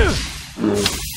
Ugh!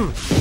Hmm.